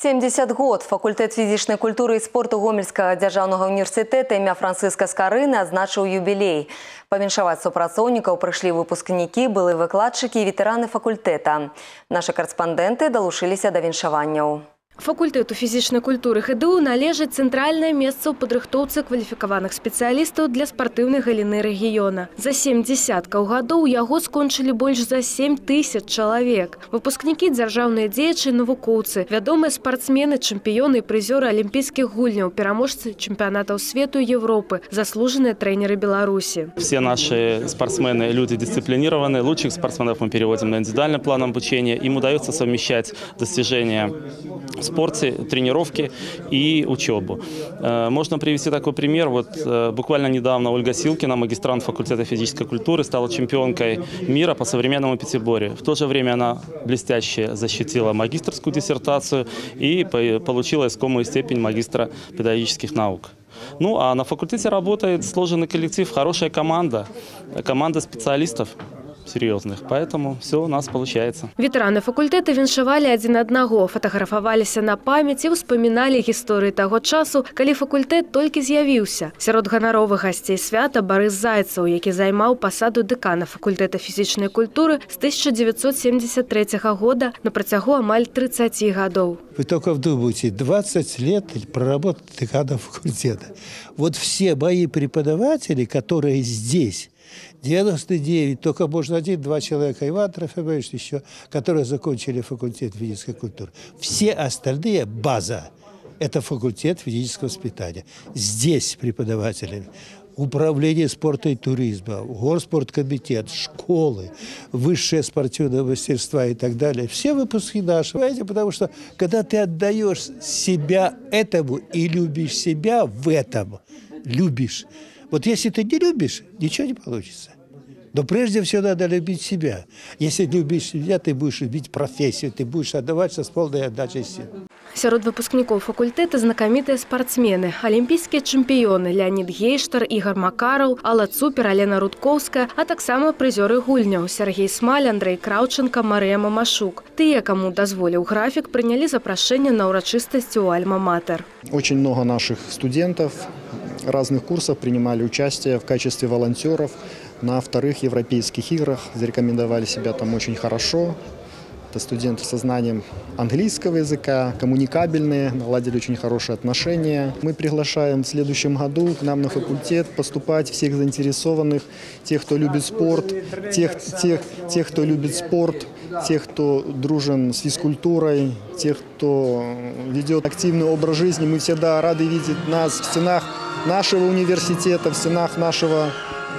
70 год факультэт фізічнай культуры і спорту гомельскага дзяржаўнага універсітэта імя францыска скарыны адзначыў юбілей павіншаваць супрацоўнікаў прыйшлі выпускнікі былы выкладчыкі і ветэраны факультэта нашы карэспандэнты далучыліся да віншаванняў Факультэту фізічнай культуры ХДУ належыць цэнтральнае месца ў падрыхтоўцы кваліфікаваных спецыялістаў для спартыўнай галіны рэгіёна. За сем дзясяткаў гадоў яго скончылі больш за 7 тысяч чалавек. Выпускнікі дзяржаўныя дзеячы і навукоўцы, вядомыя спартсмены, чэмпіёны і прызёры алімпійскіх гульняў, пераможцы чэмпіянатаў свету і Европы, заслужаныя трэнеры Беларусі. Все наши спортсмены – люди дисциплинированные. Лучших спортсменов мы переводим на индивидуальный план обучения. Им удается совмещать достижения в спорте, тренировки и учебу. Э, Можно привести такой пример. Вот э, буквально недавно Ольга Силкина, магистрант факультета физической культуры, стала чемпионкой мира по современному пятиборье. В то же время она блестяще защитила магистрскую диссертацию и по- получила искомую степень магистра педагогических наук. Ну, а на факультете работает сложенный коллектив, хорошая команда, команда специалистов серьезных. Поэтому все у нас получается. Ветэраны факультэта віншавалі адзін аднаго, фатаграфаваліся на памяць і ўспаміналі гісторыі таго часу, калі факультэт толькі з'явіўся. Сярод ганаровых гасцей свята Барыс Зайцаў, які займаў пасаду дэкана факультэта фізічнай культуры з 1973 года на працягу амаль 30 гадоў. Вы только вдумайтесь, 20 лет проработал декана факультета. Вот все мои преподаватели, которые здесь, 99, только можно один-два человека, Иван Трофимович еще, которые закончили факультет физической культуры. Все остальные – база. Это факультет физического воспитания. Здесь преподаватели управление спорта и туризма, горспорткомитет, школы, высшее спортивное мастерство и так далее. Все выпуски наши. Понимаете, потому что когда ты отдаешь себя этому и любишь себя в этом, любишь. Вот если ты не любишь, ничего не получится. Но прежде всего надо любить себя. Если любишь себя, ты будешь любить профессию, ты будешь отдаваться с полной отдачей сил. Сярод выпускнікоў факультэта знакамітыя спартсмены, алімпійскія чэмпіёны Леонид Гейштар, Ігор Макараў, Алла Цупер, Алена Рудкоўская, а таксама прызёры гульняў Сергей Смаль, Андрей Краўченко, Марыя Мамашук. Тыя, каму дазволіў графік, прынялі запрашэнне на ўрачыстасці ў Альма-Матер. Очень много наших студентов разных курсов принимали участие в качестве волонтеров на вторых европейских играх. Зарекомендовали себя там очень хорошо. Это студенты со знанием английского языка, коммуникабельные, наладили очень хорошие отношения. Мы приглашаем в следующем году к нам на факультет поступать всех заинтересованных, тех, кто любит спорт, тех, тех, тех кто любит спорт, тех, кто дружен с физкультурой, тех, кто ведет активный образ жизни. Мы всегда рады видеть нас в стенах нашего университета, в стенах нашего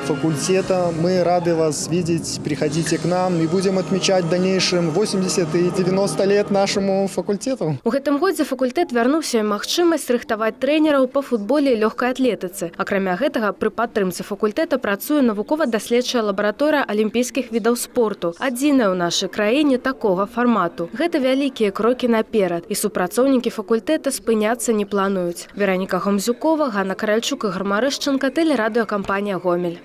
факультета. Мы рады вас видеть. Приходите к нам и будем отмечать в дальнейшем 80 и 90 лет нашему факультету. У гэтым годзе факультэт вярнуўся і магчымасць рыхтаваць трэнераў па футболе і лёгкай атлетыцы. Акрамя гэтага, пры падтрымцы факультэта працуе навукова-даследчая лабараторыя алімпійскіх відаў спорту. Адзіная ў нашай краіне такога фармату. Гэта вялікія крокі наперад, і супрацоўнікі факультэта спыняцца не плануюць. Вераніка Гомзюкова, Ганна Каральчук і Гармарэшчынка, тэлерадыёкампанія Гомель.